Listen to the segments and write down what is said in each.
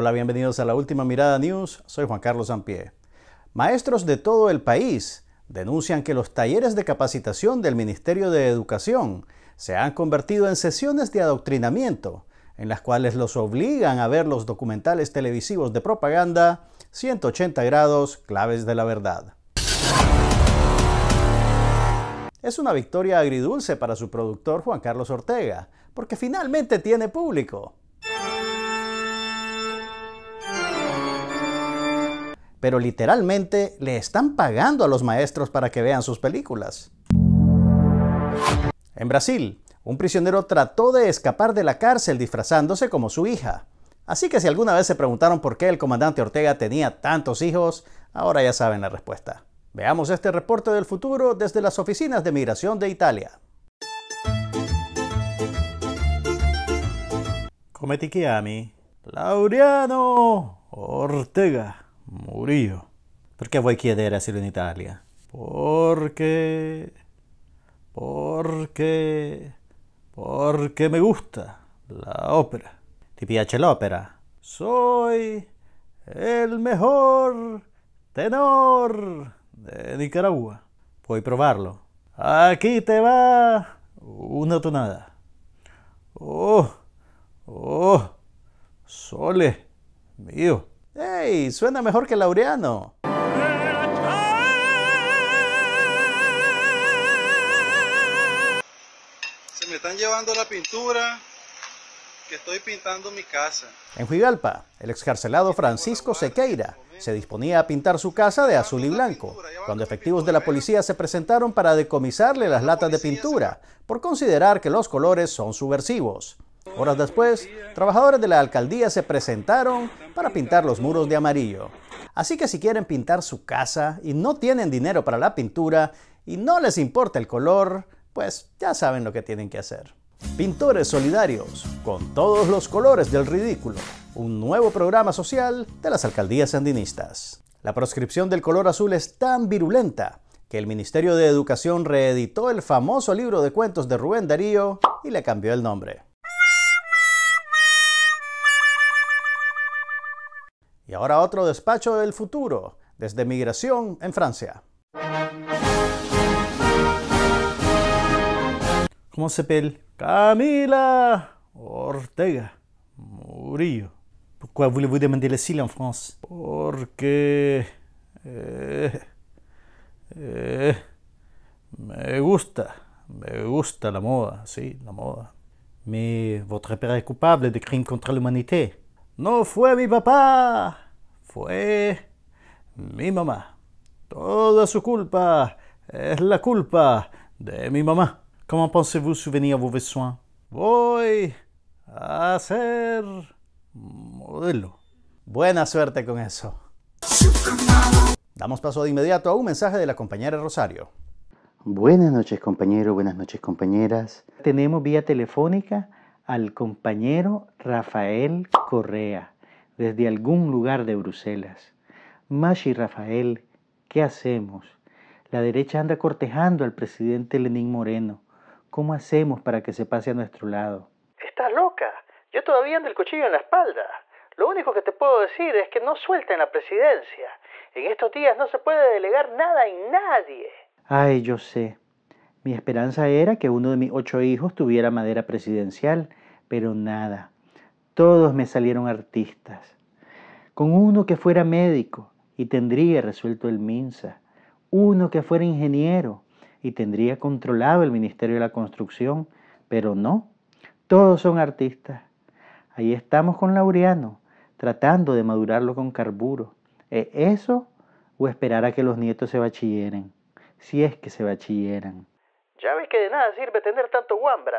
Hola, bienvenidos a la última mirada news. Soy Juan Carlos Ampie. Maestros de todo el país denuncian que los talleres de capacitación del Ministerio de Educación se han convertido en sesiones de adoctrinamiento, en las cuales los obligan a ver los documentales televisivos de propaganda 180 grados claves de la verdad. Es una victoria agridulce para su productor Juan Carlos Ortega, porque finalmente tiene público. Pero literalmente le están pagando a los maestros para que vean sus películas. En Brasil, un prisionero trató de escapar de la cárcel disfrazándose como su hija. Así que si alguna vez se preguntaron por qué el comandante Ortega tenía tantos hijos, ahora ya saben la respuesta. Veamos este reporte del futuro desde las oficinas de migración de Italia. Come ti chiami? Laureano Ortega Murillo. Perché vuoi chiedere asilo in Italia? Porque... Porque... Porque me gusta la ópera. ¿Ti piace l'opera? Soy el mejor tenor de Nicaragua. Puoi provarlo. Aquí te va una tonada. Oh, oh, sole mío. ¡Ey! Suena mejor que Laureano. Se me están llevando la pintura que estoy pintando mi casa. En Huigalpa, el excarcelado Francisco Sequeira se disponía a pintar su casa de azul y blanco, cuando efectivos de la policía se presentaron para decomisarle las latas de pintura, por considerar que los colores son subversivos. Horas después, trabajadores de la alcaldía se presentaron para pintar los muros de amarillo. Así que si quieren pintar su casa y no tienen dinero para la pintura y no les importa el color, pues ya saben lo que tienen que hacer. Pintores Solidarios, con todos los colores del ridículo, un nuevo programa social de las alcaldías sandinistas. La proscripción del color azul es tan virulenta que el Ministerio de Educación reeditó el famoso libro de cuentos de Rubén Darío y le cambió el nombre. Y ahora otro despacho del futuro, desde Migración en Francia. ¿Cómo se pel? Camila Ortega Murillo. Pourquoi voulez-vous demander l'asile en France Porque... Eh, eh, me gusta, me gusta la moda, sí, la moda. Mais votre père est coupable de crimes contre l'humanité. No fue mi papá, fue mi mamá. Toda su culpa es la culpa de mi mamá. Comment pensez-vous souvenir vos besoins? Voy a ser modelo. Buena suerte con eso. Damos paso de inmediato a un mensaje de la compañera Rosario. Buenas noches compañeros, buenas noches compañeras. Tenemos vía telefónica al compañero Rafael Correa desde algún lugar de Bruselas. Mashi Rafael, ¿qué hacemos? La derecha anda cortejando al presidente Lenín Moreno. ¿Cómo hacemos para que se pase a nuestro lado? Estás loca. Yo todavía ando el cuchillo en la espalda. Lo único que te puedo decir es que no suelten la presidencia. En estos días no se puede delegar nada en nadie. Ay, yo sé. Mi esperanza era que uno de mis ocho hijos tuviera madera presidencial, pero nada. Todos me salieron artistas. Con uno que fuera médico y tendría resuelto el MINSA. Uno que fuera ingeniero y tendría controlado el Ministerio de la Construcción, pero no. Todos son artistas. Ahí estamos con Laureano, tratando de madurarlo con carburo. ¿Es eso o esperar a que los nietos se bachilleren? Si es que se bachilleran. Ya ves que de nada sirve tener tanto guambra.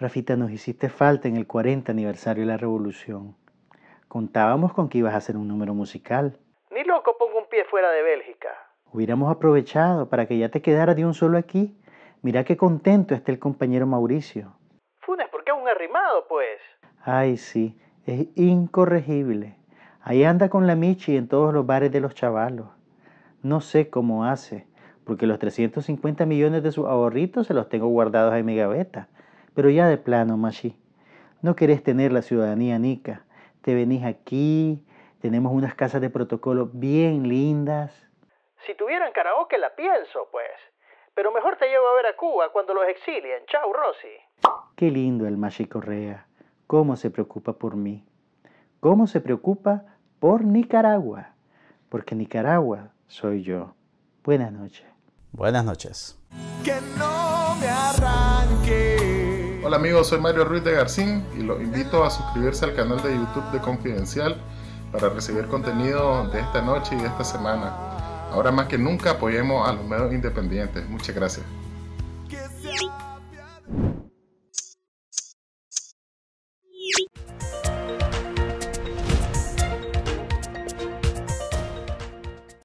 Rafita, nos hiciste falta en el 40 aniversario de la Revolución. Contábamos con que ibas a hacer un número musical. Ni loco pongo un pie fuera de Bélgica. Hubiéramos aprovechado para que ya te quedara de un solo aquí. Mira qué contento está el compañero Mauricio. Funes, ¿por qué un arrimado, pues? Ay, sí, es incorregible. Ahí anda con la Michi en todos los bares de los chavalos. No sé cómo hace, porque los 350 millones de sus ahorritos se los tengo guardados en mi gaveta. Pero ya de plano, Machi, no querés tener la ciudadanía nica. te venís aquí, tenemos unas casas de protocolo bien lindas. Si tuvieran karaoke la pienso, pues. Pero mejor te llevo a ver a Cuba cuando los exilien. Chao, Rosy. Qué lindo el Machi Correa. Cómo se preocupa por mí. Cómo se preocupa por Nicaragua. Porque Nicaragua soy yo. Buenas noches. Buenas noches. Que no me arranque. Hola amigos, soy Mario Ruiz de Garcín y los invito a suscribirse al canal de YouTube de Confidencial para recibir contenido de esta noche y de esta semana. Ahora más que nunca apoyemos a los medios independientes. Muchas gracias.